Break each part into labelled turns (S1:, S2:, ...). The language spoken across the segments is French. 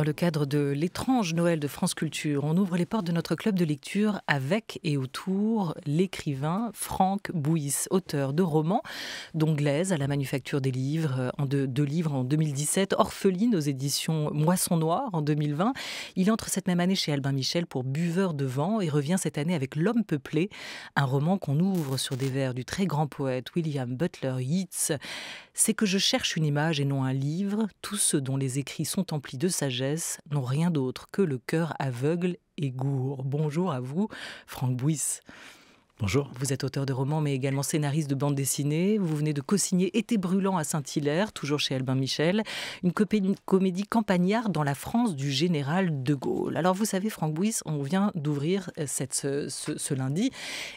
S1: Dans le cadre de l'étrange Noël de France Culture, on ouvre les portes de notre club de lecture avec et autour l'écrivain Franck Bouis, auteur de romans d'Onglaise à la Manufacture des Livres, en deux, livres en 2017, Orpheline aux éditions Moisson Noire en 2020. Il entre cette même année chez Albin Michel pour Buveur de vent et revient cette année avec L'homme peuplé, un roman qu'on ouvre sur des vers du très grand poète William Butler Yeats. C'est que je cherche une image et non un livre. Tous ceux dont les écrits sont emplis de sagesse n'ont rien d'autre que le cœur aveugle et gourd. Bonjour à vous, Franck Bouis.
S2: Bonjour.
S1: Vous êtes auteur de romans, mais également scénariste de bande dessinée. Vous venez de co-signer Été brûlant à Saint-Hilaire, toujours chez Albin Michel, une comédie campagnarde dans la France du général de Gaulle. Alors vous savez, Franck Bouis, on vient d'ouvrir euh, ce, lundi,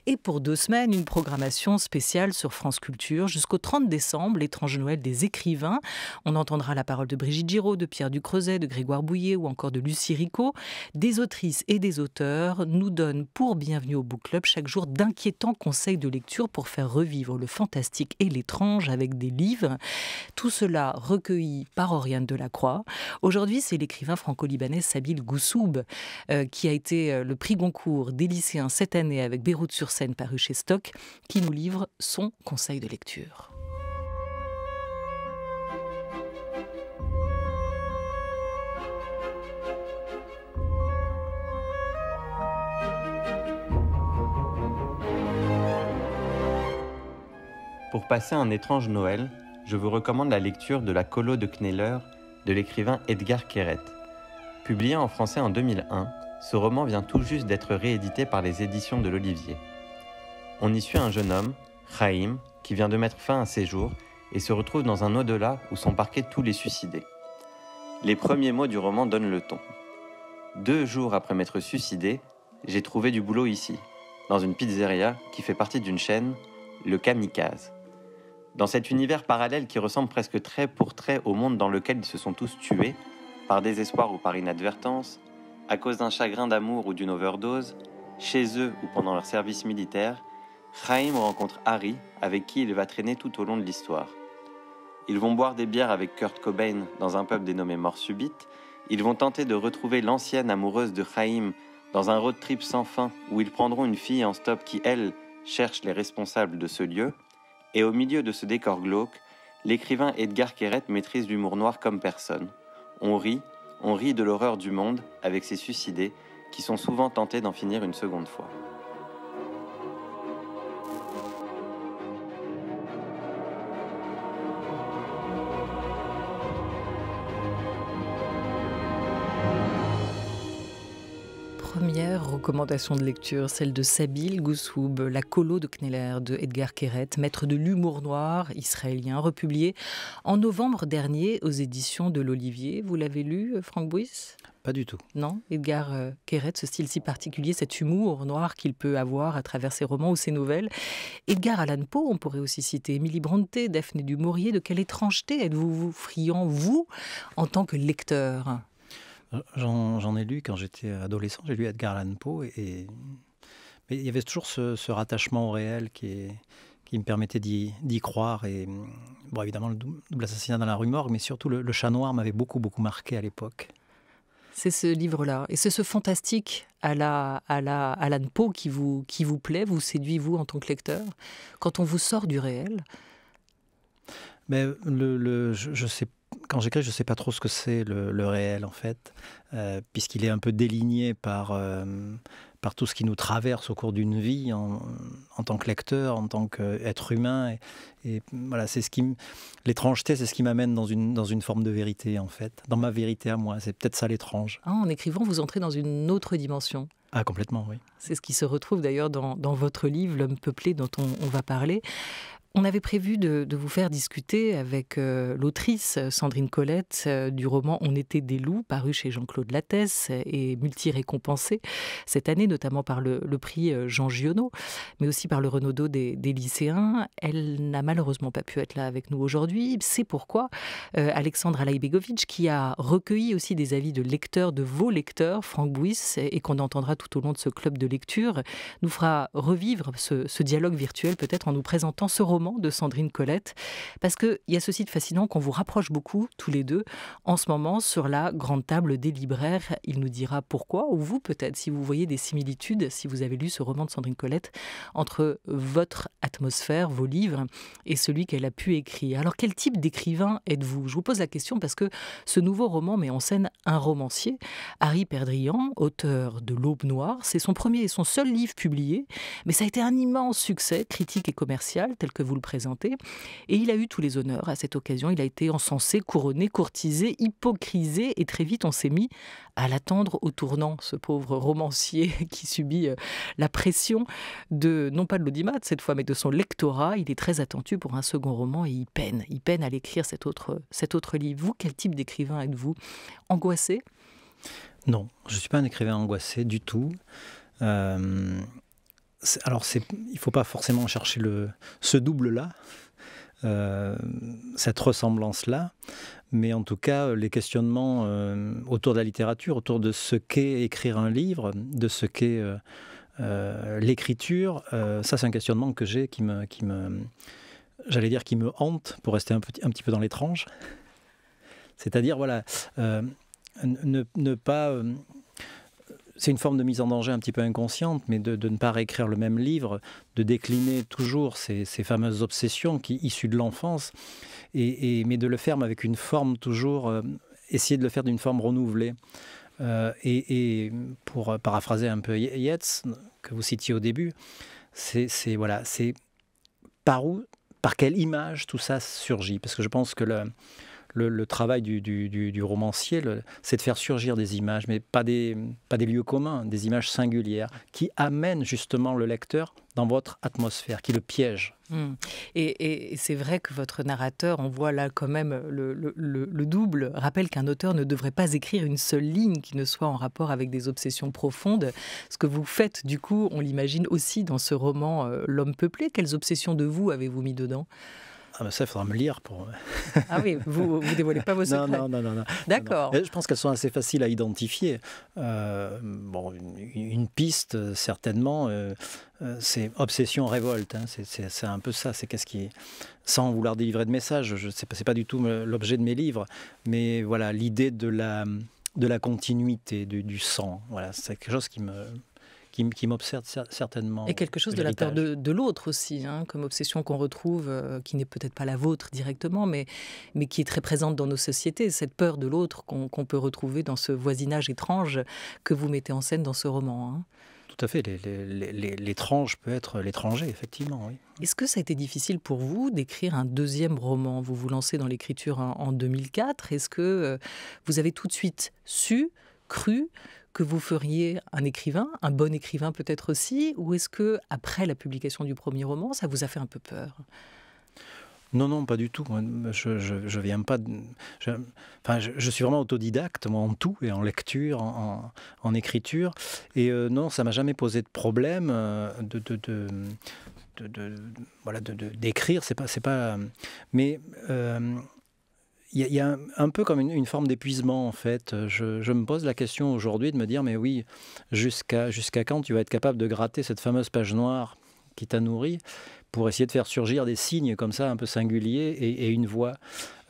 S1: et pour deux semaines, une programmation spéciale sur France Culture jusqu'au 30 décembre, l'étrange Noël des écrivains. On entendra la parole de Brigitte Giraud, de Pierre Ducreuset, de Grégoire Bouillet ou encore de Lucie Ricot. Des autrices et des auteurs nous donnent pour Bienvenue au Book Club chaque jour d'un inquiétants conseils de lecture pour faire revivre le fantastique et l'étrange avec des livres. Tout cela recueilli par Oriane Delacroix. Aujourd'hui, c'est l'écrivain franco-libanais Sabil Goussoub euh, qui a été euh, le prix Goncourt des lycéens cette année avec Beyrouth sur scène paru chez Stock qui nous livre son conseil de lecture.
S3: Pour passer un étrange Noël, je vous recommande la lecture de La Colo de Kneller de l'écrivain Edgar Keret. Publié en français en 2001, ce roman vient tout juste d'être réédité par les éditions de l'Olivier. On y suit un jeune homme, Chaim, qui vient de mettre fin à ses jours et se retrouve dans un au-delà où sont parqués tous les suicidés. Les premiers mots du roman donnent le ton. Deux jours après m'être suicidé, j'ai trouvé du boulot ici, dans une pizzeria qui fait partie d'une chaîne, le Kamikaze. Dans cet univers parallèle qui ressemble presque trait pour trait au monde dans lequel ils se sont tous tués, par désespoir ou par inadvertance, à cause d'un chagrin d'amour ou d'une overdose, chez eux ou pendant leur service militaire, Chaim rencontre Harry, avec qui il va traîner tout au long de l'histoire. Ils vont boire des bières avec Kurt Cobain dans un pub dénommé Mort Subite. Ils vont tenter de retrouver l'ancienne amoureuse de Chaim dans un road trip sans fin où ils prendront une fille en stop qui, elle, cherche les responsables de ce lieu. Et au milieu de ce décor glauque, l'écrivain Edgar Keret maîtrise l'humour noir comme personne. On rit, on rit de l'horreur du monde avec ses suicidés qui sont souvent tentés d'en finir une seconde fois.
S1: Première recommandation de lecture, celle de Sabil Goussoub, La colo de Kneller de Edgar Keret, maître de l'humour noir israélien, republié en novembre dernier aux éditions de l'Olivier. Vous l'avez lu, Franck Bouis
S2: pas du tout.
S1: Non, Edgar euh, Keret, ce style si particulier, cet humour noir qu'il peut avoir à travers ses romans ou ses nouvelles. Edgar Allan Poe, on pourrait aussi citer Émilie Bronte, Daphné du Maurier. De quelle étrangeté êtes-vous friand, vous, en tant que lecteur?
S2: J'en ai lu quand j'étais adolescent, j'ai lu Edgar Allan Poe, et, mais il y avait toujours ce, rattachement au réel qui, qui me permettait d'y croire. Et bon, évidemment, le double assassinat dans la rue Morgue, mais surtout le, chat noir m'avait beaucoup, beaucoup marqué à l'époque.
S1: C'est ce livre-là. Et c'est ce fantastique à la, à la Alan Poe qui vous, qui vous plaît, vous séduit, vous, en tant que lecteur, quand on vous sort du réel?
S2: Mais le, le je, je sais quand j'écris, je ne sais pas trop ce que c'est le, réel, en fait, euh, puisqu'il est un peu déligné par, euh, par tout ce qui nous traverse au cours d'une vie en, tant que lecteur, en tant qu'être humain. Et, voilà, c'est ce qui l'étrangeté, c'est ce qui m'amène dans une, dans une forme de vérité, en fait, dans ma vérité à moi. C'est peut-être ça l'étrange.
S1: Ah, en écrivant, vous entrez dans une autre dimension.
S2: Ah, complètement, oui.
S1: C'est ce qui se retrouve d'ailleurs dans, dans votre livre, L'homme peuplé, dont on, on va parler. On avait prévu de, vous faire discuter avec euh, l'autrice Sandrine Colette euh, du roman On était des loups, paru chez Jean-Claude Lattès et multi-récompensé cette année, notamment par le, prix euh, Jean Giono, mais aussi par le Renaudot des, des lycéens. Elle n'a malheureusement pas pu être là avec nous aujourd'hui. C'est pourquoi Alexandre Alaibegovic, qui a recueilli aussi des avis de lecteurs, de vos lecteurs, Franck Bouis, et qu'on entendra tout au long de ce club de lecture, nous fera revivre ce dialogue virtuel peut-être en nous présentant ce roman de Sandrine Colette, parce qu'il y a ce site fascinant qu'on vous rapproche beaucoup, tous les deux, en ce moment, sur la grande table des libraires. Il nous dira pourquoi, ou vous peut-être, si vous voyez des similitudes, si vous avez lu ce roman de Sandrine Colette, entre votre atmosphère, vos livres, et celui qu'elle a pu écrire. Alors, quel type d'écrivain êtes-vous? Je vous pose la question parce que ce nouveau roman met en scène un romancier, Harry Perdrian, auteur de L'Aube Noire. C'est son premier et son seul livre publié, mais ça a été un immense succès critique et commercial, tel que vous le présentez. Et il a eu tous les honneurs à cette occasion. Il a été encensé, couronné, courtisé, hypocrisé, et très vite on s'est mis à l'attendre au tournant, ce pauvre romancier qui subit euh, la pression de, non pas de l'audimat cette fois, mais de son lectorat. Il est très attendu pour un second roman et il peine, il peine à l'écrire cet autre, cet autre livre. Vous, quel type d'écrivain êtes-vous? Angoissé?
S2: Non, je suis pas un écrivain angoissé du tout. Euh, alors, il ne faut pas forcément chercher le, ce double-là, euh, cette ressemblance-là, mais en tout cas, les questionnements euh, autour de la littérature, autour de ce qu'est écrire un livre, de ce qu'est euh, l'écriture, ça, c'est un questionnement que j'ai qui me, j'allais dire, qui me hante, pour rester un, petit, un petit peu dans l'étrange. C'est-à-dire, voilà, ne, pas c'est une forme de mise en danger un petit peu inconsciente, mais de, ne pas réécrire le même livre, de décliner toujours ces, fameuses obsessions qui issues de l'enfance, et, mais de le faire avec une forme toujours, euh, essayer de le faire d'une forme renouvelée. Euh, et, pour paraphraser un peu Yates, que vous citiez au début, c'est voilà, c'est par où, par quelle image tout ça surgit, parce que je pense que le, le, travail du, romancier, c'est de faire surgir des images, mais pas des, lieux communs, des images singulières, qui amènent justement le lecteur dans votre atmosphère, qui le piège.
S1: Hmm. Et, c'est vrai que votre narrateur, on voit là quand même le, double, rappelle qu'un auteur ne devrait pas écrire une seule ligne qui ne soit en rapport avec des obsessions profondes. Ce que vous faites, du coup, on l'imagine aussi dans ce roman euh, L'homme peuplé. Quelles obsessions de vous avez-vous mis dedans?
S2: Ah ben ça, il faudra me lire pour.
S1: ah oui, vous ne dévoilez pas vos secrets.
S2: Non, non, non, non.
S1: D'accord.
S2: Je pense qu'elles sont assez faciles à identifier. Euh, bon, une, piste, certainement, euh, euh, c'est obsession révolte. Hein. C'est un peu ça. C'est qu'est-ce qui, sans vouloir délivrer de message, je sais pas, pas du tout l'objet de mes livres, mais voilà, l'idée de la de la continuité, du, du sang. Voilà, c'est quelque chose qui me qui, m'observe certainement.
S1: Et quelque chose de la peur de, l'autre aussi, hein, comme obsession qu'on retrouve, euh, qui n'est peut-être pas la vôtre directement, mais, mais qui est très présente dans nos sociétés, cette peur de l'autre qu'on peut retrouver dans ce voisinage étrange que vous mettez en scène dans ce roman. Hein.
S2: Tout à fait, l'étrange peut être l'étranger, effectivement. Oui.
S1: Est-ce que ça a été difficile pour vous d'écrire un deuxième roman? Vous vous lancez dans l'écriture en, en 2004. Est-ce que euh, vous avez tout de suite su, cru que vous feriez un écrivain, un bon écrivain peut-être aussi, ou est-ce que après la publication du premier roman, ça vous a fait un peu peur?
S2: Non, non, pas du tout. Je, viens pas. enfin, je, suis vraiment autodidacte, moi, en tout, et en lecture, en, écriture. Et euh, non, ça m'a jamais posé de problème euh, de, voilà, d'écrire. C'est pas, c'est pas. Mais euh, il y, a un, peu comme une, forme d'épuisement en fait. Je, me pose la question aujourd'hui de me dire mais oui, jusqu'à jusqu'à quand tu vas être capable de gratter cette fameuse page noire qui t'a nourri pour essayer de faire surgir des signes comme ça un peu singuliers et, une voix?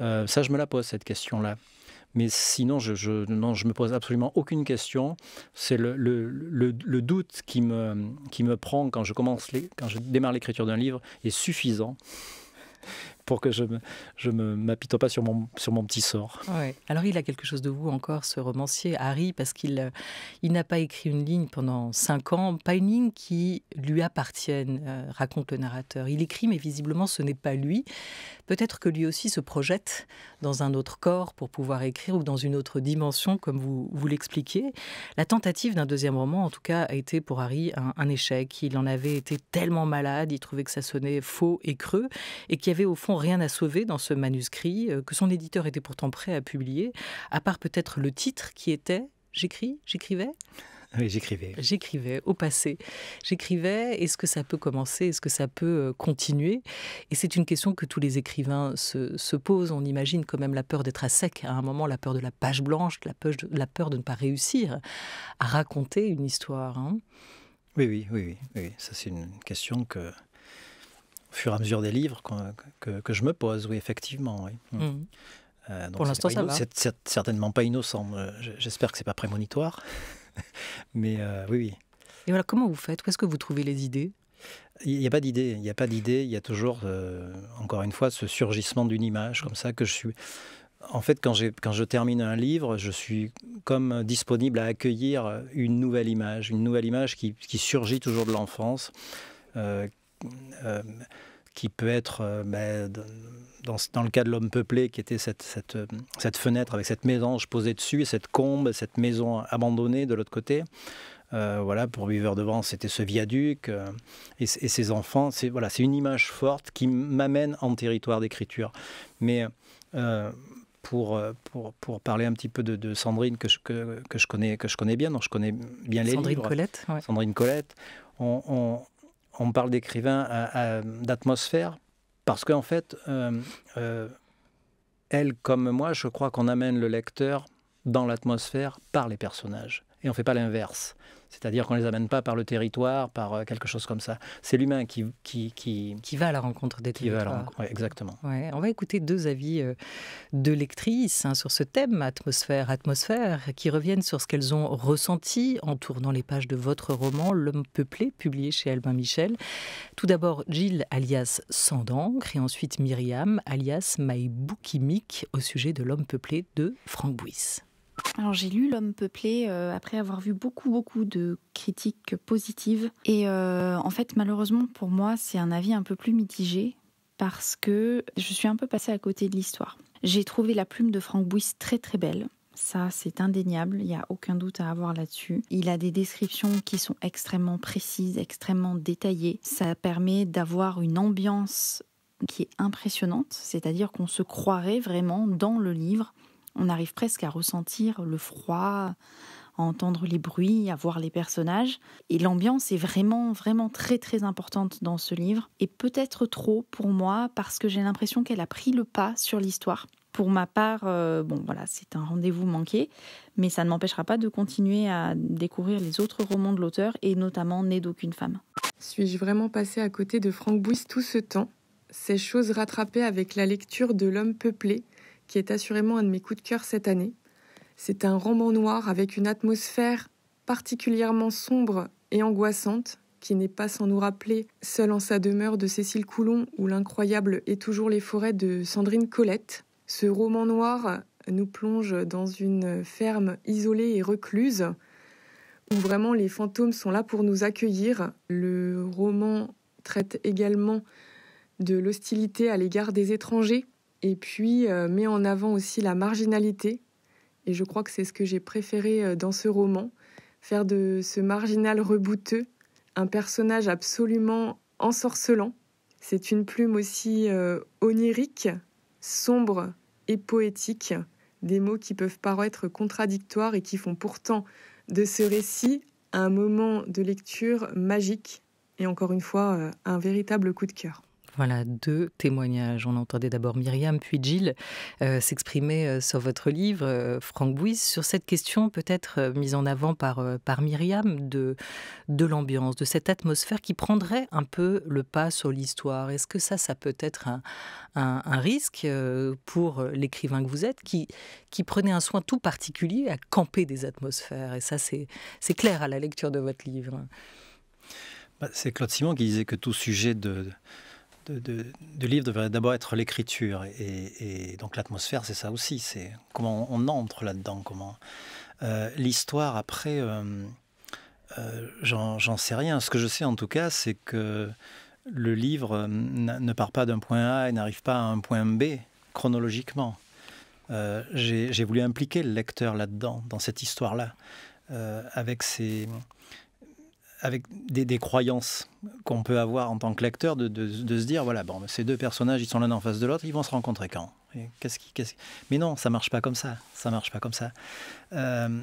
S2: Euh, ça, je me la pose cette question-là. Mais sinon, je, je, non, je me pose absolument aucune question. C'est le, le, le, doute qui me, qui me prend quand je, commence les, quand je démarre l'écriture d'un livre est suffisant pour que je ne me, m'apitoie pas sur mon, sur mon petit sort.
S1: Ouais. Alors il a quelque chose de vous encore, ce romancier, Harry, parce qu'il euh, il n'a pas écrit une ligne pendant cinq ans, pas une ligne qui lui appartienne, euh, raconte le narrateur. Il écrit, mais visiblement ce n'est pas lui. Peut-être que lui aussi se projette dans un autre corps pour pouvoir écrire ou dans une autre dimension, comme vous, vous l'expliquez. La tentative d'un deuxième roman, en tout cas, a été pour Harry un échec. Il en avait été tellement malade, il trouvait que ça sonnait faux et creux, et qu'il y avait au fond rien à sauver dans ce manuscrit, euh, que son éditeur était pourtant prêt à publier, à part peut-être le titre qui était J'écris, j'écrivais?
S2: Oui, j'écrivais.
S1: J'écrivais au passé. J'écrivais. Est-ce que ça peut commencer Est-ce que ça peut euh, continuer? Et c'est une question que tous les écrivains se, se, posent. On imagine quand même la peur d'être à sec à un moment, la peur de la page blanche, la peur de, la peur de ne pas réussir à raconter une histoire. Hein
S2: oui, oui, oui, oui, oui. Ça, c'est une question que, au fur et à mesure des livres, que, que je me pose, oui, effectivement. Oui.
S1: Mmh. Euh, Pour l'instant, ça va.
S2: C'est certainement pas innocent. J'espère que c'est pas prémonitoire. Mais euh, oui, oui.
S1: Et voilà, comment vous faites? Où est-ce que vous trouvez les idées?
S2: Il n'y a pas d'idée, il n'y a pas d'idée, il y a toujours, euh, encore une fois, ce surgissement d'une image comme ça que je suis. En fait, quand, quand je termine un livre, je suis comme disponible à accueillir une nouvelle image, une nouvelle image qui, qui surgit toujours de l'enfance, euh, euh, qui peut être euh, ben, dans, dans, le cas de l'homme peuplé, qui était cette, cette, cette, fenêtre avec cette mésange posée dessus, et cette combe, cette maison abandonnée de l'autre côté. Euh, voilà, pour Viveur devant, c'était ce viaduc euh, et, et, ses enfants. C'est voilà, c'est une image forte qui m'amène en territoire d'écriture. Mais euh, pour, pour, pour, parler un petit peu de, de Sandrine que je, que, que, je connais, que je connais bien, donc je connais bien les
S1: Sandrine
S2: livres.
S1: Colette, ouais.
S2: Sandrine Colette. On, on, on parle d'écrivain d'atmosphère parce qu'en fait, euh, euh, elle comme moi, je crois qu'on amène le lecteur dans l'atmosphère par les personnages et on ne fait pas l'inverse. C'est-à-dire qu'on ne les amène pas par le territoire, par euh, quelque chose comme ça. C'est l'humain qui, qui, qui,
S1: qui, va à la rencontre des
S2: qui
S1: territoires.
S2: Va à la rencontre, ouais, exactement.
S1: Ouais, on va écouter deux avis euh, de lectrices hein, sur ce thème, atmosphère, atmosphère, qui reviennent sur ce qu'elles ont ressenti en tournant les pages de votre roman, L'homme peuplé, publié chez Albin Michel. Tout d'abord, Gilles, alias Sandancre, et ensuite Myriam, alias Maïboukimik, au sujet de L'homme peuplé de Franck Bouis.
S4: Alors j'ai lu L'homme peuplé euh, après avoir vu beaucoup beaucoup de critiques positives et euh, en fait malheureusement pour moi c'est un avis un peu plus mitigé parce que je suis un peu passée à côté de l'histoire. J'ai trouvé la plume de Franck Bouis très très belle. Ça, c'est indéniable, il n'y a aucun doute à avoir là-dessus. Il a des descriptions qui sont extrêmement précises, extrêmement détaillées. Ça permet d'avoir une ambiance qui est impressionnante, c'est-à-dire qu'on se croirait vraiment dans le livre on arrive presque à ressentir le froid, à entendre les bruits, à voir les personnages. Et l'ambiance est vraiment, vraiment très, très importante dans ce livre. Et peut-être trop pour moi, parce que j'ai l'impression qu'elle a pris le pas sur l'histoire. Pour ma part, euh, bon voilà, c'est un rendez-vous manqué, mais ça ne m'empêchera pas de continuer à découvrir les autres romans de l'auteur, et notamment Né d'aucune femme.
S5: Suis-je vraiment passé à côté de Franck Bouis tout ce temps? Ces choses rattrapées avec la lecture de L'homme peuplé, qui est assurément un de mes coups de cœur cette année. C'est un roman noir avec une atmosphère particulièrement sombre et angoissante, qui n'est pas sans nous rappeler Seul en sa demeure de Cécile Coulon ou L'incroyable et toujours les forêts de Sandrine Colette. Ce roman noir nous plonge dans une ferme isolée et recluse, où vraiment les fantômes sont là pour nous accueillir. Le roman traite également de l'hostilité à l'égard des étrangers, et puis euh, met en avant aussi la marginalité. Et je crois que c'est ce que j'ai préféré euh, dans ce roman, faire de ce marginal rebouteux un personnage absolument ensorcelant. C'est une plume aussi euh, onirique, sombre et poétique, des mots qui peuvent paraître contradictoires et qui font pourtant de ce récit un moment de lecture magique et encore une fois un véritable coup de cœur.
S1: Voilà deux témoignages. On entendait d'abord Myriam puis Gilles euh, s'exprimer euh, sur votre livre, euh, Franck Bouis, sur cette question peut-être mise en avant par, par Myriam de, de l'ambiance, de cette atmosphère qui prendrait un peu le pas sur l'histoire. Est-ce que ça, ça peut être un, un, risque pour l'écrivain que vous êtes qui, qui prenait un soin tout particulier à camper des atmosphères? Et ça, c'est clair à la lecture de votre livre.
S2: Bah, c'est Claude Simon qui disait que tout sujet de, livre devrait d'abord être l'écriture. Et, donc l'atmosphère, c'est ça aussi. C'est comment on entre là-dedans. Comment euh, l'histoire après, euh, euh, j'en sais rien. Ce que je sais en tout cas, c'est que le livre ne part pas d'un point A et n'arrive pas à un point B chronologiquement. J'ai voulu impliquer le lecteur là-dedans, dans cette histoire-là, avec ses avec des, croyances qu'on peut avoir en tant que lecteur, de, se dire voilà, bon, ces deux personnages, ils sont l'un en face de l'autre, ils vont se rencontrer quand? Mais non, ça marche pas comme ça. Ça marche pas comme ça. Euh,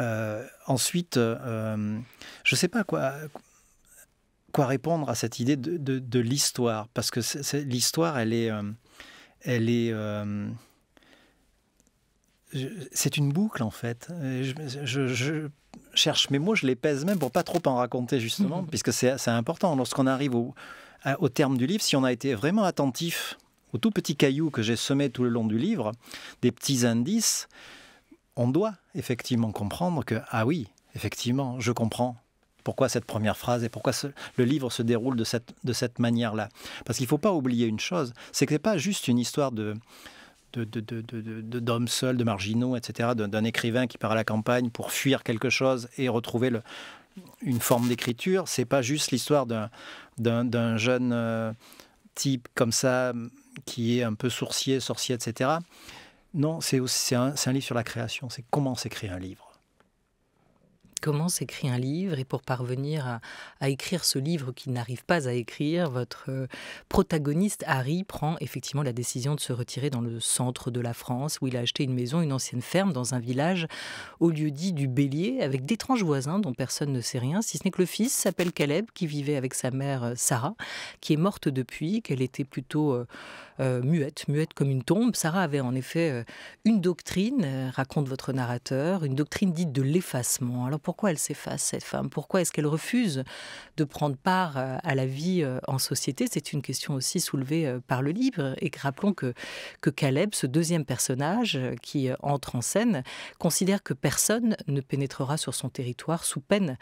S2: euh, ensuite, euh, je sais pas quoi, quoi répondre à cette idée de, l'histoire, parce que l'histoire, elle est, elle est c'est une boucle en fait. je, cherche mes mots, je les pèse même pour pas trop en raconter justement, puisque c'est important. Lorsqu'on arrive au, au terme du livre, si on a été vraiment attentif aux tout petits cailloux que j'ai semés tout le long du livre, des petits indices, on doit effectivement comprendre que, ah oui, effectivement, je comprends pourquoi cette première phrase et pourquoi le livre se déroule de cette, de cette manière-là. Parce qu'il ne faut pas oublier une chose, c'est que ce n'est pas juste une histoire de, d'hommes seuls, de marginaux, etc., d'un écrivain qui part à la campagne pour fuir quelque chose et retrouver une forme d'écriture. C'est pas juste l'histoire d'un jeune euh, type comme ça qui est un peu sourcier, sorcier, etc. Non, c'est un, un livre sur la création. C'est comment s'écrit un livre
S1: comment s'écrit un livre et pour parvenir à, écrire ce livre qu'il n'arrive pas à écrire, votre euh, protagoniste Harry prend effectivement la décision de se retirer dans le centre de la France où il a acheté une maison, une ancienne ferme dans un village au lieu dit du Bélier avec d'étranges voisins dont personne ne sait rien, si ce n'est que le fils s'appelle Caleb qui vivait avec sa mère euh, Sarah qui est morte depuis, qu'elle était plutôt euh, muette, muette comme une tombe. Sarah avait en effet une doctrine, raconte votre narrateur, une doctrine dite de l'effacement. Alors pourquoi elle s'efface, cette femme? Pourquoi est-ce qu'elle refuse de prendre part euh, à la vie euh, en société? C'est une question aussi soulevée euh, par le livre. Et rappelons que, que Caleb, ce deuxième personnage qui entre en scène, considère que personne ne pénétrera sur son territoire sous peine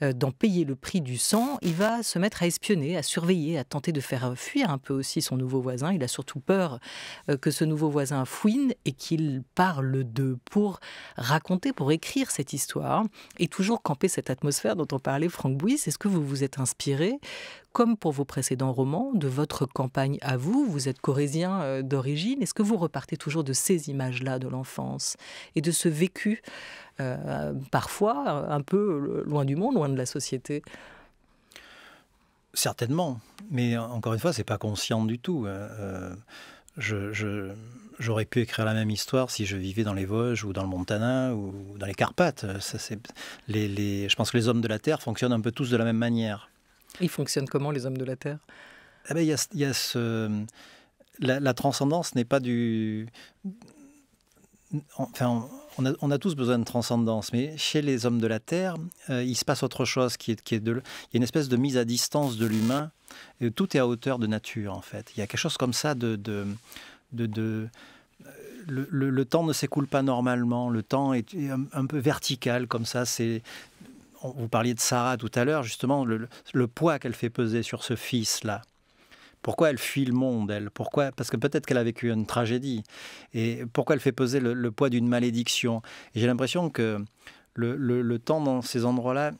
S1: d'en payer le prix du sang. Il va se mettre à espionner, à surveiller, à tenter de faire fuir un peu aussi son nouveau voisin. Il a surtout peur que ce nouveau voisin fouine et qu'il parle d'eux pour raconter, pour écrire cette histoire. Toujours camper cette atmosphère dont on parlait Franck Bouis. Est-ce que vous vous êtes inspiré, comme pour vos précédents romans, de votre campagne à vous? Vous êtes corésien euh, d'origine. Est-ce que vous repartez toujours de ces images-là de l'enfance et de ce vécu, euh, parfois euh, un peu loin du monde, loin de la société?
S2: Certainement, mais encore une fois, c'est pas conscient du tout. Je, j'aurais pu écrire la même histoire si je vivais dans les Vosges ou dans le Montana ou dans les Carpates. Ça, les, les, je pense que les hommes de la Terre fonctionnent un peu tous de la même manière.
S1: Ils fonctionnent comment, les hommes de la Terre?
S2: Eh ben, y a, y a ce, la, transcendance n'est pas du... Enfin, on a, tous besoin de transcendance, mais chez les hommes de la Terre, euh, il se passe autre chose qui est, qui est de... Il y a une espèce de mise à distance de l'humain. Tout est à hauteur de nature, en fait. Il y a quelque chose comme ça de, de de, le, temps ne s'écoule pas normalement, le temps est un, peu vertical comme ça. C'est, vous parliez de Sarah tout à l'heure, justement, le, poids qu'elle fait peser sur ce fils-là. Pourquoi elle fuit le monde, elle? Pourquoi? Parce que peut-être qu'elle a vécu une tragédie. Et pourquoi elle fait peser le, poids d'une malédiction? J'ai l'impression que le, temps dans ces endroits-là,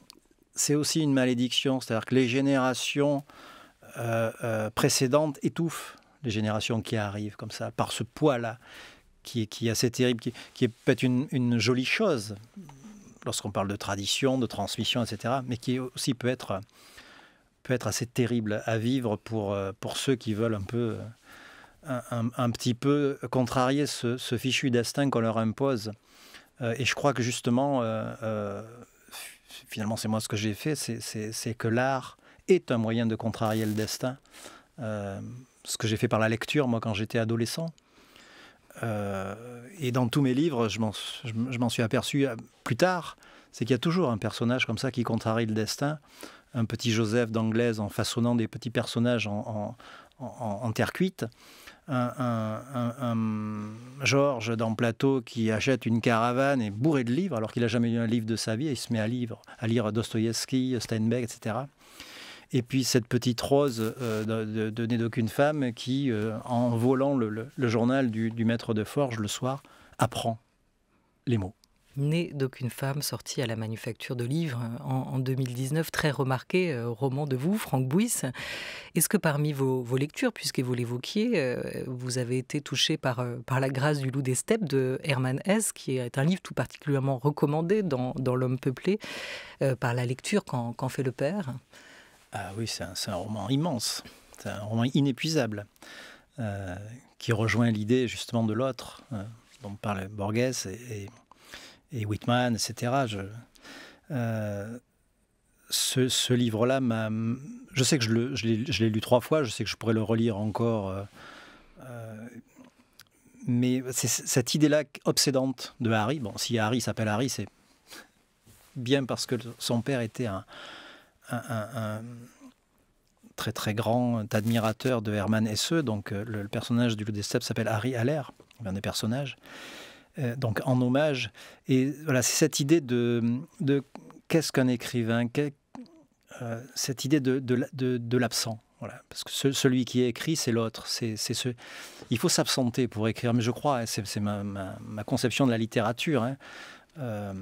S2: c'est aussi une malédiction. C'est-à-dire que les générations euh, euh, précédentes étouffent les générations qui arrivent comme ça, par ce poids-là, qui, qui, est assez terrible, qui, qui est peut-être une, une, jolie chose lorsqu'on parle de tradition, de transmission, etc., mais qui aussi peut être, peut être assez terrible à vivre pour, pour ceux qui veulent un peu, un, un, petit peu contrarier ce, ce fichu destin qu'on leur impose. Euh, et je crois que justement, euh, euh, finalement, c'est moi ce que j'ai fait, c'est que l'art est un moyen de contrarier le destin ce que j'ai fait par la lecture, moi, quand j'étais adolescent. Euh, et dans tous mes livres, je m'en suis aperçu euh, plus tard, c'est qu'il y a toujours un personnage comme ça qui contrarie le destin. Un petit Joseph d'Anglaise en façonnant des petits personnages en, terre cuite. Un, un, Georges dans Plateau qui achète une caravane et bourré de livres alors qu'il n'a jamais lu un livre de sa vie et il se met à, lire Dostoïevski, Steinbeck, etc. Et puis cette petite rose de, de, née d'aucune femme qui, en volant le, journal du maître de forge le soir, apprend les mots.
S1: Né d'aucune femme, sorti à la manufacture de livres en, 2019, très remarqué, euh, roman de vous, Franck Bouys. Est-ce que parmi vos, lectures, puisque vous l'évoquiez, euh, vous avez été touché par, euh, par La grâce du loup des steppes de Hermann Hesse, qui est un livre tout particulièrement recommandé dans, dans L'homme peuplé, par la lecture qu'en fait le père?
S2: Ah oui, c'est un, roman immense, c'est un roman inépuisable, qui rejoint l'idée justement de l'autre, dont parle Borges et Whitman, etc. Euh, ce, livre-là, je sais que je, l'ai lu trois fois, je sais que je pourrais le relire encore. Euh, euh, mais cette idée-là obsédante de Harry. Bon, si Harry s'appelle Harry, c'est bien parce que son père était un, un, très très grand admirateur de Hermann Hesse. Donc le, personnage du Loup des Steppes s'appelle Harry Haller, un des personnages. Euh, donc en hommage. Et voilà, c'est cette idée de, qu'est-ce qu'un écrivain, euh, cette idée de, de, de, l'absent. Voilà, parce que celui qui écrit, c'est l'autre. C'est, ce... Il faut s'absenter pour écrire, mais je crois, hein, c'est, ma, ma, conception de la littérature. Hein. Euh,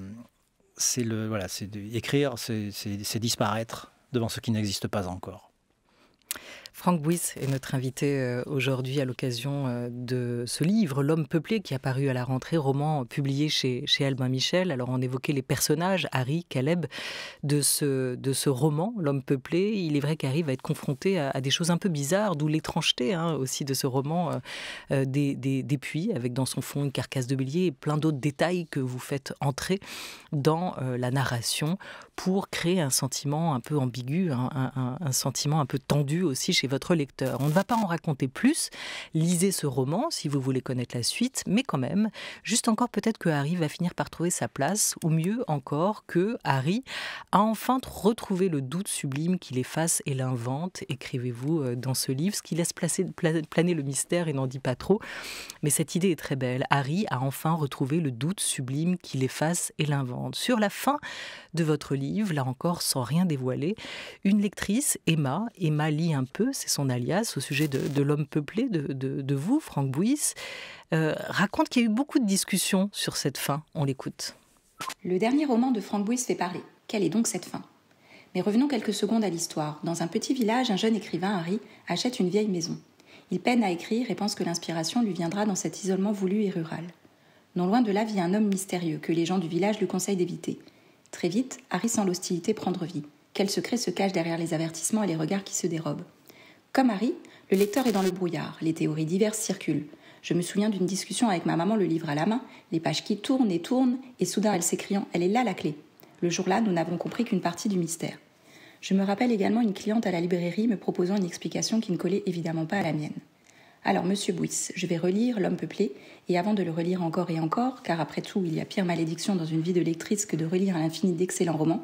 S2: c'est le voilà, c'est écrire, c'est disparaître devant ce qui n'existe pas encore.
S1: Franck Bouys est notre invité euh, aujourd'hui à l'occasion euh, de ce livre, L'homme peuplé, qui a paru à la rentrée, roman publié chez, chez Albin Michel. Alors on évoquait les personnages, Harry, Caleb, de ce, roman, L'homme peuplé. Il est vrai qu'Harry va être confronté à, des choses un peu bizarres, d'où l'étrangeté hein, aussi de ce roman, euh, des, des, puits, avec dans son fond une carcasse de bélier et plein d'autres détails que vous faites entrer dans la narration pour créer un sentiment un peu ambigu, un, un sentiment un peu tendu aussi chez votre lecteur. On ne va pas en raconter plus. Lisez ce roman si vous voulez connaître la suite, mais quand même, juste encore peut-être que Harry va finir par trouver sa place, ou mieux encore que Harry a enfin retrouvé le doute sublime qu'il efface et l'invente, écrivez-vous euh, dans ce livre, ce qui laisse planer le mystère et n'en dit pas trop. Mais cette idée est très belle. Harry a enfin retrouvé le doute sublime qu'il efface et l'invente. Sur la fin de votre livre, là encore sans rien dévoiler, une lectrice, Emma, Emma lit un peu, c'est son alias, au sujet de, l'homme peuplé, de, vous, Franck Bouys, euh, raconte qu'il y a eu beaucoup de discussions sur cette fin. On l'écoute.
S6: Le dernier roman de Franck Bouys fait parler. Quelle est donc cette fin? Mais revenons quelques secondes à l'histoire. Dans un petit village, un jeune écrivain, Harry, achète une vieille maison. Il peine à écrire et pense que l'inspiration lui viendra dans cet isolement voulu et rural. Non loin de là vit un homme mystérieux que les gens du village lui conseillent d'éviter. Très vite, Harry sent l'hostilité prendre vie. Quel secret se cache derrière les avertissements et les regards qui se dérobent? Comme Harry, le lecteur est dans le brouillard, les théories diverses circulent. Je me souviens d'une discussion avec ma maman, le livre à la main, les pages qui tournent et tournent, et soudain elle s'écriant Elle est là la clé. Le jour-là, nous n'avons compris qu'une partie du mystère. Je me rappelle également une cliente à la librairie me proposant une explication qui ne collait évidemment pas à la mienne. Alors, monsieur Bouis, je vais relire L'homme peuplé, et avant de le relire encore et encore, car après tout, il y a pire malédiction dans une vie de lectrice que de relire à l'infini d'excellents romans,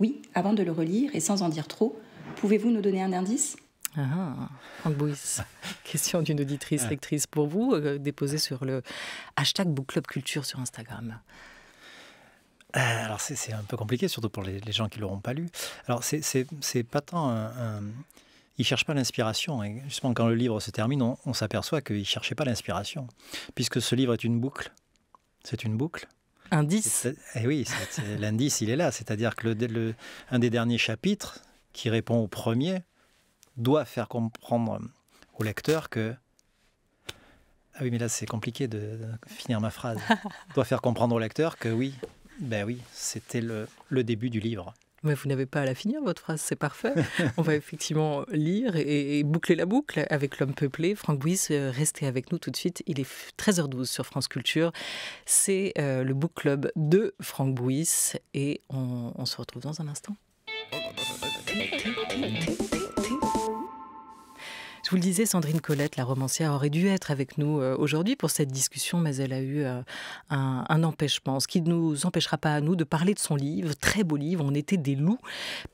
S6: oui, avant de le relire, et sans en dire trop, pouvez-vous nous donner un indice?
S1: Ah, Franck Bouys, question d'une auditrice lectrice pour vous, euh, déposée sur le hashtag Book Club Culture sur Instagram.
S2: Euh, alors c'est un peu compliqué, surtout pour les, gens qui l'auront pas lu. Alors c'est pas tant un, il cherche pas l'inspiration. Et justement, quand le livre se termine, on, s'aperçoit qu'il cherchait pas l'inspiration, puisque ce livre est une boucle. C'est une boucle.
S1: Indice.
S2: Eh oui, l'indice, il est là. C'est-à-dire que le, un des derniers chapitres qui répond au premier, doit faire comprendre au lecteur que ah oui, mais là c'est compliqué de, finir ma phrase. doit faire comprendre au lecteur que oui, ben oui, c'était le, le, début du livre.
S1: Mais vous n'avez pas à la finir, votre phrase, c'est parfait. On va effectivement lire et, boucler la boucle avec l'homme peuplé. Franck Bouis, euh, restez avec nous tout de suite. Il est 13h12 sur France Culture. C'est euh, le book club de Franck Bouis et on, on se retrouve dans un instant. Vous le disais, Sandrine Colette, la romancière, aurait dû être avec nous euh, aujourd'hui pour cette discussion, mais elle a eu euh, un, empêchement, ce qui ne nous empêchera pas à nous de parler de son livre, très beau livre, On était des loups,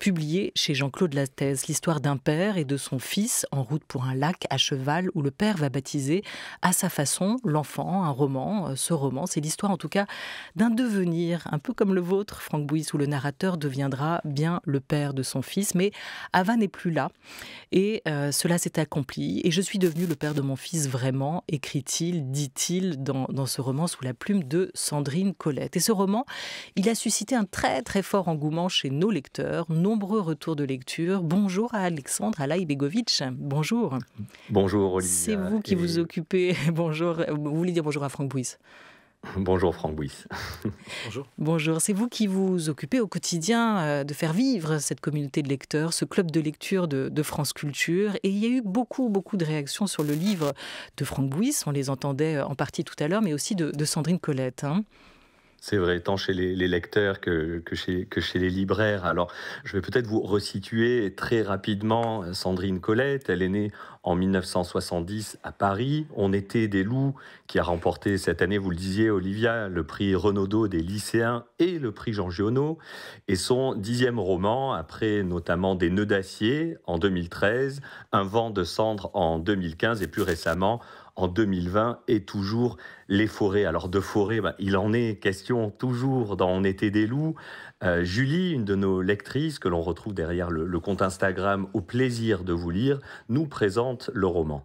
S1: publié chez Jean-Claude Lattès, l'histoire d'un père et de son fils en route pour un lac à cheval où le père va baptiser à sa façon l'enfant, un roman. Euh, ce roman, c'est l'histoire en tout cas d'un devenir, un peu comme le vôtre, Franck Bouis, où le narrateur deviendra bien le père de son fils, mais Ava n'est plus là et cela s'est accompli et je suis devenu le père de mon fils vraiment, écrit-il, dit-il dans, dans, ce roman sous la plume de Sandrine Colette. Et ce roman, il a suscité un très très fort engouement chez nos lecteurs, nombreux retours de lecture. Bonjour à Alexandre Alaïbegovic, bonjour.
S7: Bonjour Olivier.
S1: C'est vous qui vous occupez, bonjour, vous voulez dire bonjour à Franck Bouis
S7: Bonjour Franck Bouis.
S1: Bonjour. Bonjour, c'est vous qui vous occupez au quotidien euh, de faire vivre cette communauté de lecteurs, ce club de lecture de, France Culture. Et il y a eu beaucoup, beaucoup de réactions sur le livre de Franck Bouis. On les entendait euh, en partie tout à l'heure, mais aussi de, Sandrine Colette. Hein.
S7: C'est vrai, tant chez les, lecteurs que, chez, que chez les libraires. Alors, je vais peut-être vous resituer très rapidement Sandrine Colette. Elle est née en 1970 à Paris. On était des loups qui a remporté cette année, vous le disiez, Olivia, le prix Renaudot des lycéens et le prix Jean Giono. Et son dixième roman, après notamment Des nœuds d'acier en 2013, Un vent de cendre en 2015 et plus récemment en 2020 et toujours les forêts. Alors de forêts, bah, il en est question toujours dans On était des loups. Euh, Julie, une de nos lectrices que l'on retrouve derrière le, compte Instagram Au plaisir de vous lire, nous présente le roman.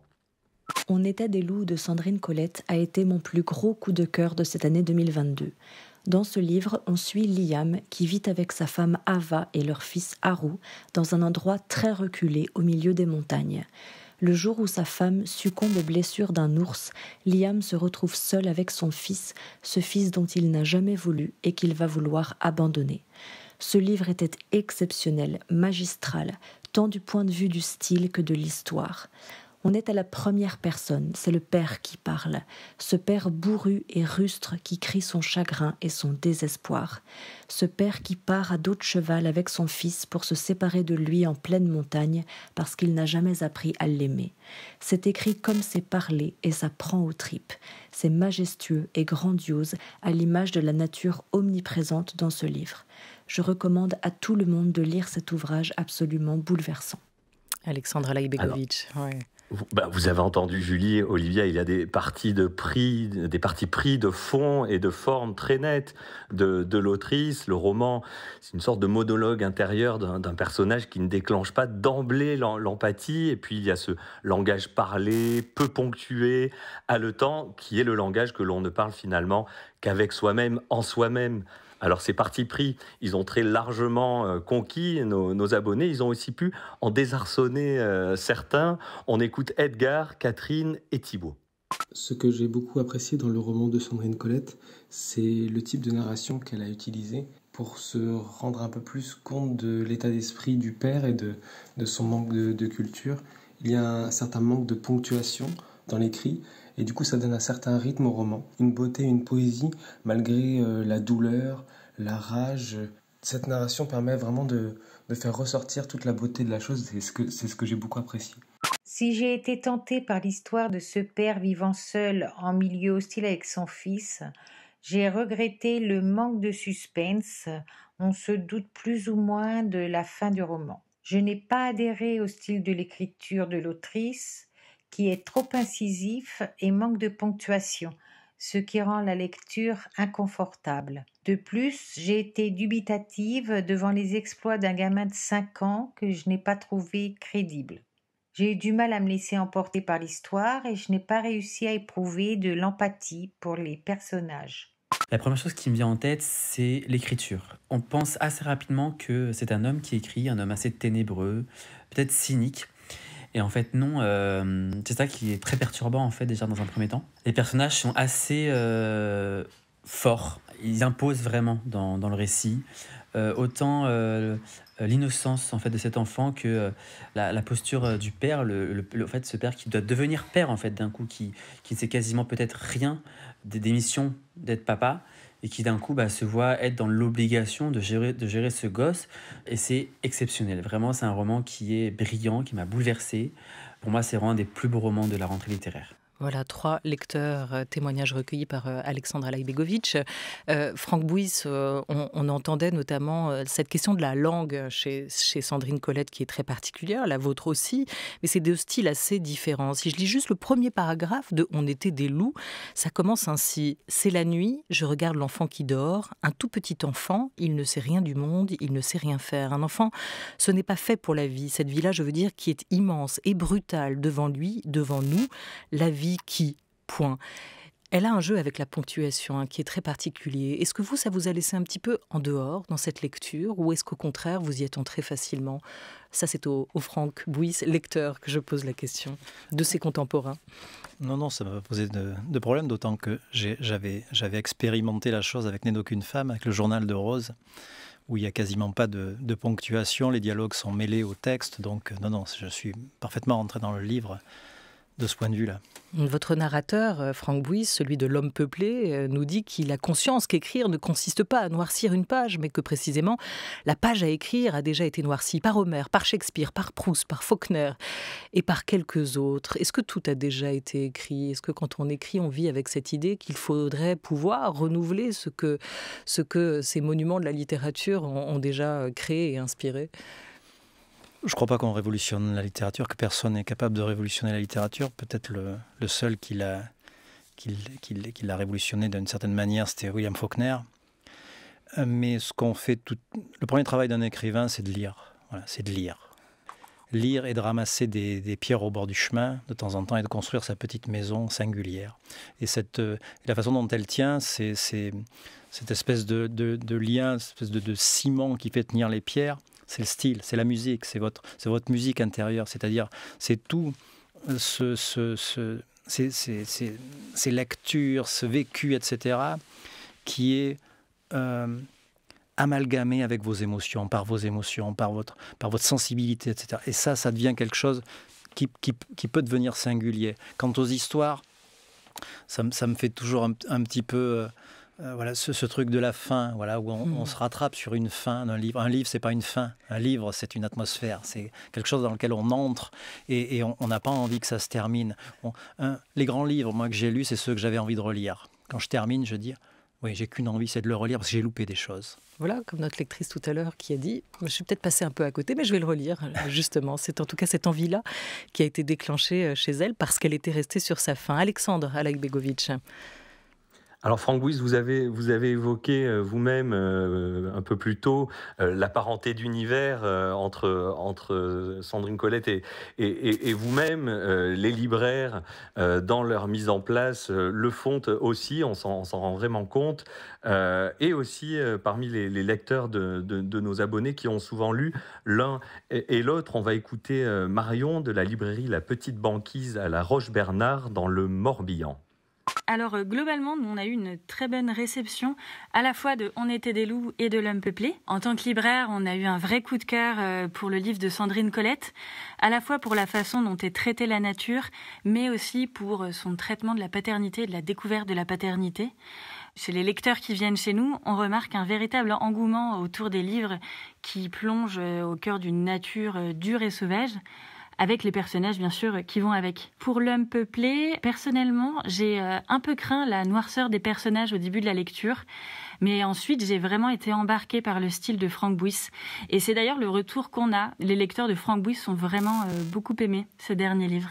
S8: On était des loups de Sandrine Colette a été mon plus gros coup de cœur de cette année 2022. Dans ce livre, on suit Liam qui vit avec sa femme Ava et leur fils Haru dans un endroit très reculé au milieu des montagnes. Le jour où sa femme succombe aux blessures d'un ours, Liam se retrouve seul avec son fils, ce fils dont il n'a jamais voulu et qu'il va vouloir abandonner. Ce livre était exceptionnel, magistral, tant du point de vue du style que de l'histoire. On est à la première personne, c'est le père qui parle, ce père bourru et rustre qui crie son chagrin et son désespoir, ce père qui part à dos de cheval avec son fils pour se séparer de lui en pleine montagne parce qu'il n'a jamais appris à l'aimer. C'est écrit comme c'est parlé et ça prend aux tripes. C'est majestueux et grandiose à l'image de la nature omniprésente dans ce livre. Je recommande à tout le monde de lire cet ouvrage absolument bouleversant.
S1: Alexandra Laibegovic.
S7: Bah, vous avez entendu Julie, Olivia, il y a des parties de prix, des parties pris de fond et de forme très nettes de, de l'autrice. Le roman, c'est une sorte de monologue intérieur d'un personnage qui ne déclenche pas d'emblée l'empathie. Et puis il y a ce langage parlé, peu ponctué, haletant, qui est le langage que l'on ne parle finalement qu'avec soi-même, en soi-même. Alors ces partis pris, ils ont très largement euh, conquis nos, abonnés. Ils ont aussi pu en désarçonner euh, certains. On écoute Edgar, Catherine et Thibault.
S9: Ce que j'ai beaucoup apprécié dans le roman de Sandrine Colette, c'est le type de narration qu'elle a utilisé pour se rendre un peu plus compte de l'état d'esprit du père et de, son manque de, culture. Il y a un certain manque de ponctuation dans l'écrit, et du coup, ça donne un certain rythme au roman, une beauté, une poésie, malgré euh, la douleur, la rage. Cette narration permet vraiment de, faire ressortir toute la beauté de la chose, c'est ce que, ce que j'ai beaucoup apprécié.
S10: Si j'ai été tentée par l'histoire de ce père vivant seul en milieu hostile avec son fils, j'ai regretté le manque de suspense. On se doute plus ou moins de la fin du roman. Je n'ai pas adhéré au style de l'écriture de l'autrice, qui est trop incisif et manque de ponctuation, ce qui rend la lecture inconfortable. De plus, j'ai été dubitative devant les exploits d'un gamin de 5 ans que je n'ai pas trouvé crédible. J'ai eu du mal à me laisser emporter par l'histoire et je n'ai pas réussi à éprouver de l'empathie pour les personnages.
S11: La première chose qui me vient en tête, c'est l'écriture. On pense assez rapidement que c'est un homme qui écrit, un homme assez ténébreux, peut-être cynique, et en fait, non, euh, c'est ça qui est très perturbant, en fait, déjà dans un premier temps. Les personnages sont assez euh, forts, ils imposent vraiment dans, dans le récit. Euh, autant l'innocence en fait de cet enfant que la, posture du père, le, le, fait ce père qui doit devenir père en fait d'un coup, qui, qui ne sait quasiment peut-être rien des, des missions d'être papa et qui d'un coup bah, se voit être dans l'obligation de gérer, de gérer ce gosse. Et c'est exceptionnel. Vraiment, c'est un roman qui est brillant, qui m'a bouleversé. Pour moi, c'est vraiment un des plus beaux romans de la rentrée littéraire.
S1: Voilà, trois lecteurs, euh, témoignages recueillis par euh, Alexandre Alaibegovic. Euh, Franck Bouys, on, entendait notamment cette question de la langue chez, Sandrine Colette qui est très particulière, la vôtre aussi, mais c'est deux styles assez différents. Si je lis juste le premier paragraphe de On était des loups, ça commence ainsi. C'est la nuit, je regarde l'enfant qui dort, un tout petit enfant, il ne sait rien du monde, il ne sait rien faire. Un enfant, ce n'est pas fait pour la vie. Cette vie-là, je veux dire, qui est immense et brutale devant lui, devant nous. La vie qui Point. Elle a un jeu avec la ponctuation hein, qui est très particulier. Est-ce que vous, ça vous a laissé un petit peu en dehors dans cette lecture ou est-ce qu'au contraire, vous y êtes entré facilement? Ça, c'est au, Franck Bouis, lecteur, que je pose la question de ses contemporains.
S2: Non, non, ça m'a posé de, problème, d'autant que j'avais expérimenté la chose avec N'est d'aucune femme, avec le journal de Rose, où il n'y a quasiment pas de, de, ponctuation, les dialogues sont mêlés au texte, donc non, non, je suis parfaitement rentré dans le livre de ce point de vue-là.
S1: Votre narrateur, euh, Franck Bouis, celui de L'homme peuplé, euh, nous dit qu'il a conscience qu'écrire ne consiste pas à noircir une page, mais que précisément la page à écrire a déjà été noircie par Homère, par Shakespeare, par Proust, par Faulkner et par quelques autres. Est-ce que tout a déjà été écrit? Est-ce que quand on écrit, on vit avec cette idée qu'il faudrait pouvoir renouveler ce que, ce que ces monuments de la littérature ont déjà créé et inspiré?
S2: Je ne crois pas qu'on révolutionne la littérature, que personne n'est capable de révolutionner la littérature. Peut-être le, seul qui l'a, qui, l'a révolutionné d'une certaine manière, c'était William Faulkner. Euh, mais ce qu'on fait, tout, le premier travail d'un écrivain, c'est de lire. Voilà, c'est de lire. Lire et de ramasser des, pierres au bord du chemin de temps en temps et de construire sa petite maison singulière. Et cette, euh, la façon dont elle tient, c'est, cette espèce de, lien, cette espèce de ciment qui fait tenir les pierres c'est le style, c'est la musique, c'est votre, c'est votre musique intérieure, c'est-à-dire c'est tout euh, ce, ce, ce ces, ces, ces, lectures, ce vécu, etc., qui est euh, amalgamé avec vos émotions, par vos émotions, par votre, par votre sensibilité, etc. Et ça, ça devient quelque chose qui, qui, qui peut devenir singulier. Quant aux histoires, ça, ça me fait toujours un, un petit peu... Euh, euh, voilà ce, truc de la fin, voilà où on, hmm. se rattrape sur une fin d'un livre. Un livre, c'est pas une fin. Un livre, c'est une atmosphère. C'est quelque chose dans lequel on entre et, on n'a pas envie que ça se termine. les grands livres, moi que j'ai lus, c'est ceux que j'avais envie de relire. Quand je termine, je dis oui, j'ai qu'une envie, c'est de le relire parce que j'ai loupé des choses.
S1: Voilà, comme notre lectrice tout à l'heure qui a dit, je suis peut-être passée un peu à côté, mais je vais le relire, justement. C'est en tout cas cette envie-là qui a été déclenchée euh, chez elle parce qu'elle était restée sur sa fin. Alexandre Alekbegovic.
S7: Alors Franck Bouis, vous avez, vous avez évoqué euh, vous-même euh, un peu plus tôt euh, la parenté d'univers entre, entre Sandrine Colette et, et, vous-même. les libraires, dans leur mise en place, le font aussi, on s'en rend vraiment compte. et aussi parmi les, lecteurs de, de, nos abonnés qui ont souvent lu l'un et, l'autre, on va écouter Marion de la librairie La Petite Banquise à la Roche-Bernard dans le Morbihan.
S12: Alors euh, globalement, on a eu une très bonne réception à la fois de On était des loups et de L'homme peuplé. En tant que libraire, on a eu un vrai coup de cœur euh, pour le livre de Sandrine Colette, à la fois pour la façon dont est traitée la nature, mais aussi pour euh, son traitement de la paternité et de la découverte de la paternité. Chez les lecteurs qui viennent chez nous, on remarque un véritable engouement autour des livres qui plongent au cœur d'une nature dure et sauvage avec les personnages bien sûr qui vont avec. Pour l'homme peuplé, personnellement, j'ai euh, un peu craint la noirceur des personnages au début de la lecture. Mais ensuite, j'ai vraiment été embarquée par le style de Frank Bouys. Et c'est d'ailleurs le retour qu'on a. Les lecteurs de Frank Bouys sont vraiment euh, beaucoup aimés ce dernier livre.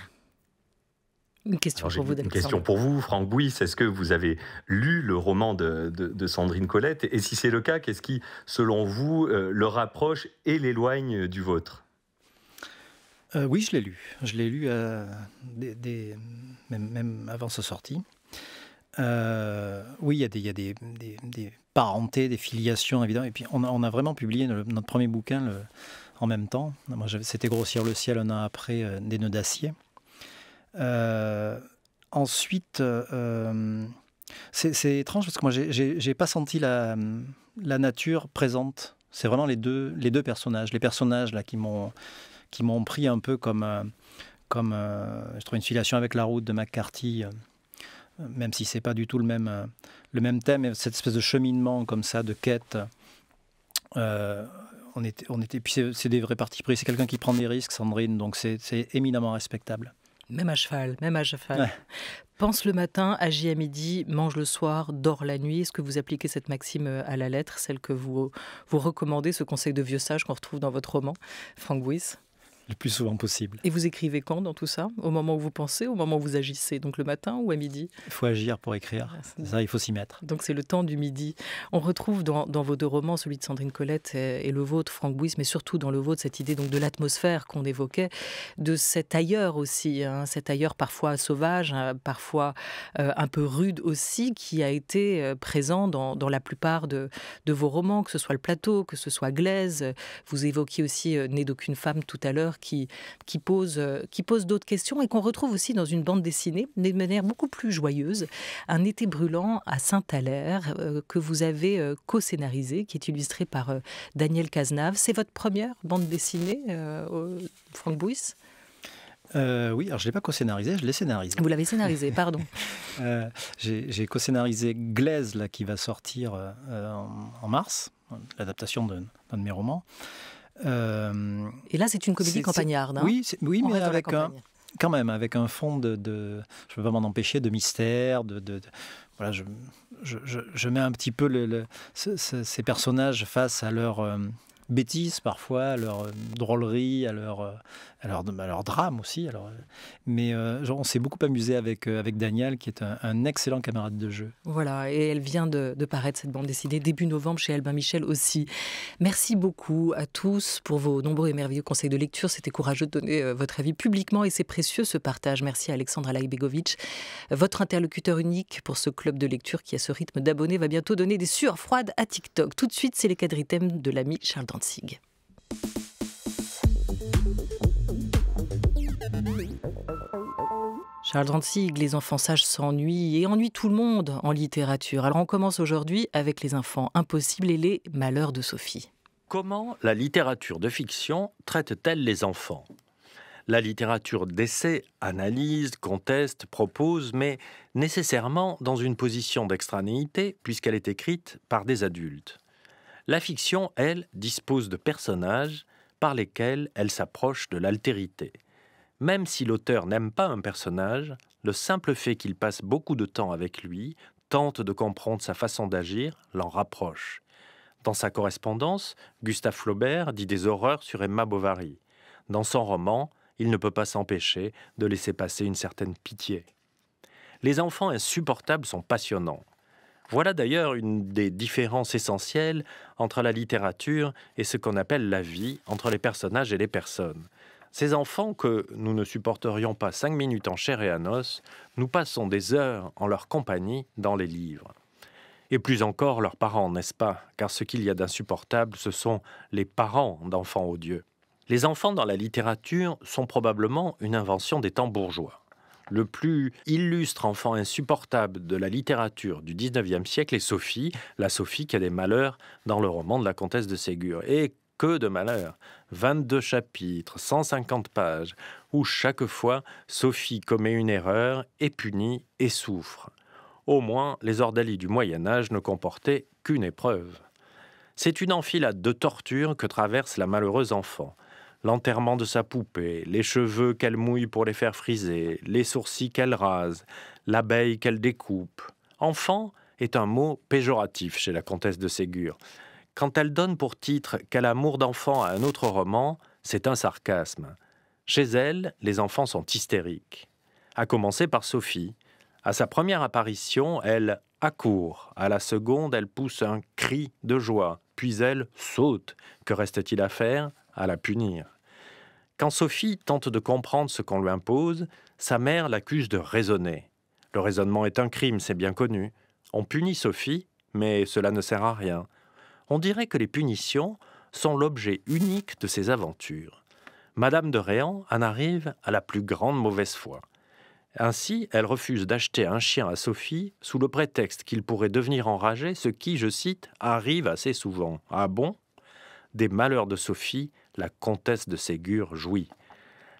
S1: Une question pour vous,
S7: Une question pour vous, Franck Bouys. Est-ce que vous avez lu le roman de, Sandrine Colette? Et si c'est le cas, qu'est-ce qui, selon vous, euh, le rapproche et l'éloigne du vôtre?
S2: Euh, oui, je l'ai lu. Je l'ai lu euh, même, avant sa sortie. Euh, oui, il y a, des, parentés, des filiations, évidemment. Et puis, on a, vraiment publié notre premier bouquin en même temps. Moi, c'était Grossir le ciel un an après Des nœuds d'acier. ensuite, c'est étrange parce que moi, j'ai pas senti la, la nature présente. C'est vraiment les deux, les deux personnages. Les personnages là, qui m'ont qui m'ont pris un peu comme, euh, comme euh, je trouve une filiation avec la route de McCarthy, euh, même si c'est pas du tout le même, le même thème, cette espèce de cheminement comme ça, de quête. on était, on était, puis c'est des vrais partis pris. C'est quelqu'un qui prend des risques, Sandrine, donc c'est éminemment respectable.
S1: Même à cheval, même à cheval. Pense le matin, agit à midi, mange le soir, dort la nuit. Est-ce que vous appliquez cette maxime à la lettre, celle que vous, vous recommandez, ce conseil de vieux sage qu'on retrouve dans votre roman, Frank Buis?
S2: Le plus souvent possible.
S1: Et vous écrivez quand dans tout ça? Au moment où vous pensez, au moment où vous agissez Donc le matin ou à midi?
S2: Il faut agir pour écrire. Ah, ça, il faut s'y mettre.
S1: Donc c'est le temps du midi. On retrouve dans, vos deux romans, celui de Sandrine Colette et, le vôtre, Franck Bouis, mais surtout dans le vôtre, cette idée donc de l'atmosphère qu'on évoquait, de cet ailleurs aussi, hein, cet ailleurs parfois sauvage, hein, parfois euh, un peu rude aussi, qui a été euh, présent dans, la plupart de, vos romans, que ce soit le plateau, que ce soit Glaise. Vous évoquiez aussi euh, Né d'aucune femme tout à l'heure qui, qui pose, euh, qui pose d'autres questions et qu'on retrouve aussi dans une bande dessinée de manière beaucoup plus joyeuse. Un été brûlant à Saint-Alaire euh, que vous avez euh, co-scénarisé, qui est illustré par Daniel Cazenave. C'est votre première bande dessinée, Franck Bouys
S2: oui, alors je ne l'ai pas co-scénarisé, je l'ai scénarisé.
S1: Vous l'avez scénarisé, pardon.
S2: J'ai co-scénarisé Glaise, là, qui va sortir en, en, mars, l'adaptation d'un de mes romans.
S1: Euh, et là, c'est une comédie campagnarde. Hein
S2: oui, oui mais avec un, quand même, avec un fond de, de je ne peux pas m'en empêcher, de mystère, de, de, voilà, je, je, je, mets un petit peu le, ces personnages face à leur, euh, bêtises parfois, à leur euh, drôlerie, à leur, euh, à leur, drame aussi. Alors, euh, mais on s'est beaucoup amusé avec, avec Daniel, qui est un, excellent camarade de jeu.
S1: Voilà, et elle vient de, paraître, cette bande dessinée, début novembre chez Albin Michel aussi. Merci beaucoup à tous pour vos nombreux et merveilleux conseils de lecture. C'était courageux de donner votre avis publiquement et c'est précieux ce partage. Merci à Alexandra Laïbegovic, votre interlocuteur unique pour ce club de lecture qui, à ce rythme d'abonnés, va bientôt donner des sueurs froides à TikTok. Tout de suite, c'est les quadrithèmes de l'ami Charles Charles Dantzig, les enfants sages s'ennuient et ennuient tout le monde en littérature. Alors on commence aujourd'hui avec les enfants impossibles et les malheurs de Sophie.
S13: Comment la littérature de fiction traite-t-elle les enfants? La littérature d'essai analyse, conteste, propose, mais nécessairement dans une position d'extranéité puisqu'elle est écrite par des adultes. La fiction, elle, dispose de personnages par lesquels elle s'approche de l'altérité. Même si l'auteur n'aime pas un personnage, le simple fait qu'il passe beaucoup de temps avec lui, tente de comprendre sa façon d'agir, l'en rapproche. Dans sa correspondance, Gustave Flaubert dit des horreurs sur Emma Bovary. Dans son roman, il ne peut pas s'empêcher de laisser passer une certaine pitié. Les enfants insupportables sont passionnants. Voilà d'ailleurs une des différences essentielles entre la littérature et ce qu'on appelle la vie, entre les personnages et les personnes. Ces enfants que nous ne supporterions pas cinq minutes en chair et en os, nous passons des heures en leur compagnie dans les livres. Et plus encore leurs parents, n'est-ce pas? Car ce qu'il y a d'insupportable, ce sont les parents d'enfants odieux. Les enfants dans la littérature sont probablement une invention des temps bourgeois le plus illustre enfant insupportable de la littérature du XIXe siècle est Sophie, la Sophie qui a des malheurs dans le roman de la comtesse de Ségur. Que de malheurs 22 chapitres, 150 pages, où chaque fois Sophie commet une erreur, est punie et souffre. Au moins, les ordalies du Moyen Âge ne comportaient qu'une épreuve. C'est une enfilade de tortures que traverse la malheureuse enfant l'enterrement de sa poupée, les cheveux qu'elle mouille pour les faire friser, les sourcils qu'elle rase, l'abeille qu'elle découpe. Enfant est un mot péjoratif chez la comtesse de Ségur. Quand elle donne pour titre Quel amour d'enfant à un autre roman, c'est un sarcasme. Chez elle, les enfants sont hystériques. À commencer par Sophie. À sa première apparition, elle accourt. À la seconde, elle pousse un cri de joie. Puis elle saute. Que reste-t-il à faire? À la punir. Quand Sophie tente de comprendre ce qu'on lui impose, sa mère l'accuse de raisonner. Le raisonnement est un crime, c'est bien connu. On punit Sophie, mais cela ne sert à rien. On dirait que les punitions sont l'objet unique de ses aventures. Madame de Réan en arrive à la plus grande mauvaise foi. Ainsi, elle refuse d'acheter un chien à Sophie sous le prétexte qu'il pourrait devenir enragé, ce qui, je cite, arrive assez souvent. Ah bon? Des malheurs de Sophie, la comtesse de Ségur jouit.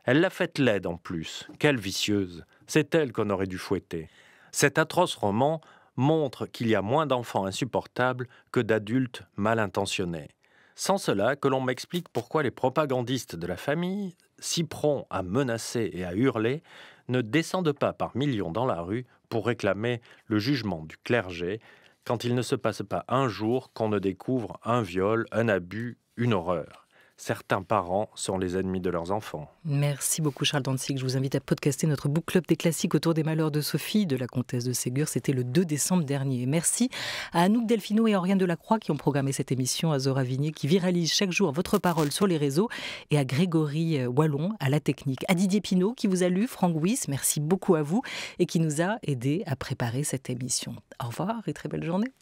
S13: Elle l'a faite laide en plus. Quelle vicieuse. C'est elle qu'on aurait dû fouetter. Cet atroce roman montre qu'il y a moins d'enfants insupportables que d'adultes mal intentionnés. Sans cela, que l'on m'explique pourquoi les propagandistes de la famille, si prompts à menacer et à hurler, ne descendent pas par millions dans la rue pour réclamer le jugement du clergé quand il ne se passe pas un jour qu'on ne découvre un viol, un abus, une horreur certains parents sont les ennemis de leurs enfants.
S1: Merci beaucoup Charles Danzig. Je vous invite à podcaster notre book club des classiques autour des malheurs de Sophie, de la comtesse de Ségur. C'était le 2 décembre dernier. Merci à Anouk Delfino et Oriane Delacroix qui ont programmé cette émission, à Zora Vignier qui viralise chaque jour votre parole sur les réseaux et à Grégory Wallon à la technique. À Didier Pinault qui vous a lu, Franck Wyss, merci beaucoup à vous et qui nous a aidé à préparer cette émission. Au revoir et très belle journée.